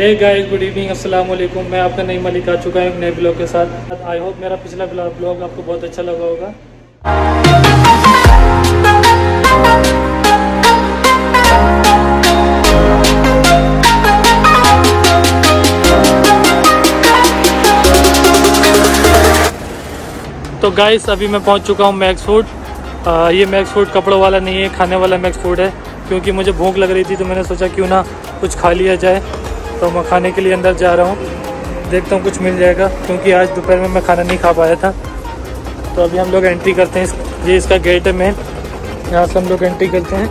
Hey guys good evening अस्सलाम वालेकुम मैं आपका नई मलिक आ चुका हूँ, नए ब्लॉग के साथ। आई होप मेरा पिछला ब्लॉग आपको बहुत अच्छा लगा होगा। तो गाइस अभी मैं पहुँच चुका हूँ मैक्स फ़ूड ये मैक्स फ़ूड कपड़ों वाला नहीं है, खाने वाला मैक्स फ़ूड है, क्योंकि मुझे भूख लग रही थी तो मैंने सोचा क्यों ना कुछ खा लिया जाए। तो मैं खाने के लिए अंदर जा रहा हूँ देखता हूँ कुछ मिल जाएगा क्योंकि आज दोपहर में मैं खाना नहीं खा पाया था तो अभी हम लोग एंट्री करते हैं इस, ये इसका गेट है मेन यहाँ से हम लोग एंट्री करते हैं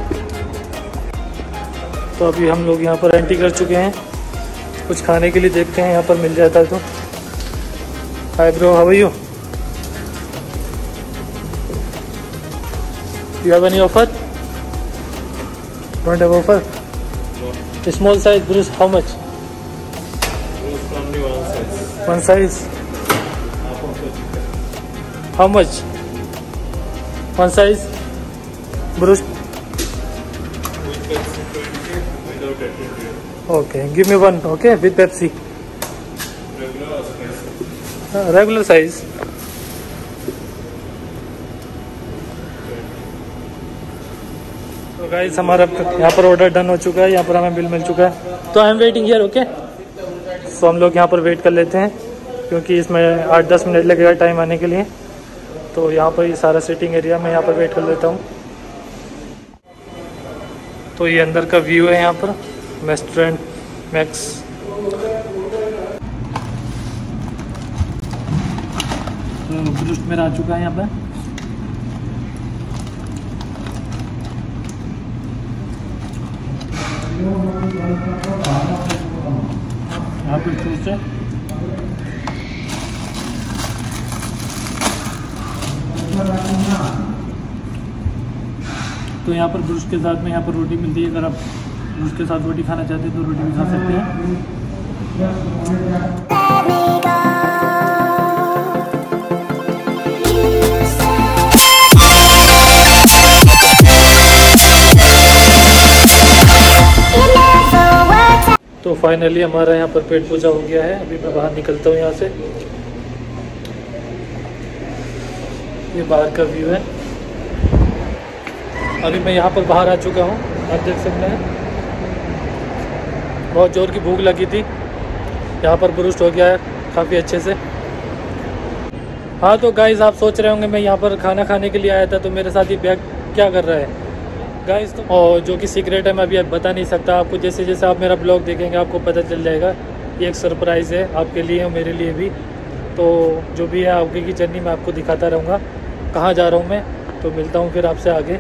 तो अभी हम लोग यहाँ पर एंट्री कर चुके हैं कुछ खाने के लिए देखते हैं यहाँ पर मिल जाता है तो hi bro how you You have any offer? Don't have offer? No. Small? One size how much one size brush okay give me one okay with Pepsi regular size तो गाइस हमारा यहाँ पर ऑर्डर डन हो चुका है, यहाँ पर हमें बिल मिल चुका है। तो I am waiting here okay? So हम लोग यहाँ पर वेट कर लेते हैं, क्योंकि इसमें आठ दस मिनट लगेगा टाइम आने के लिए। तो यहाँ पर ये सारा सिटिंग एरिया मैं यहाँ पर वेट कर लेता हूँ। तो ये अंदर का व्यू है यहाँ पर रेस्टोरेंट मैक्स तो मेरा आ चुका है यहाँ पर। जूस है तो यहाँ पर ब्रुश के साथ में यहाँ पर रोटी मिलती है। अगर आप ब्रुश के साथ रोटी खाना चाहते हैं तो रोटी भी खा सकते हैं। फाइनली हमारा यहाँ पर पेट पूजा हो गया है। अभी मैं बाहर निकलता हूँ यहाँ से। ये बाहर का व्यू है। अभी मैं यहाँ पर बाहर आ चुका हूँ। आप देख सकते हैं। बहुत ज़ोर की भूख लगी थी। यहाँ पर बुरुस्ट हो गया है काफ़ी अच्छे से। हाँ तो गाइज़ आप सोच रहे होंगे, मैं यहाँ पर खाना खाने के लिए आया था तो मेरे साथ ये बैग क्या कर रहा है? गाइस तो और जो कि सीक्रेट है, मैं अभी बता नहीं सकता आपको। जैसे जैसे आप मेरा ब्लॉग देखेंगे, आपको पता चल जाएगा ये एक सरप्राइज़ है आपके लिए और मेरे लिए भी। तो जो भी है, आगे की जर्नी मैं आपको दिखाता रहूँगा। कहाँ जा रहा हूँ मैं? तो मिलता हूँ फिर आपसे आगे।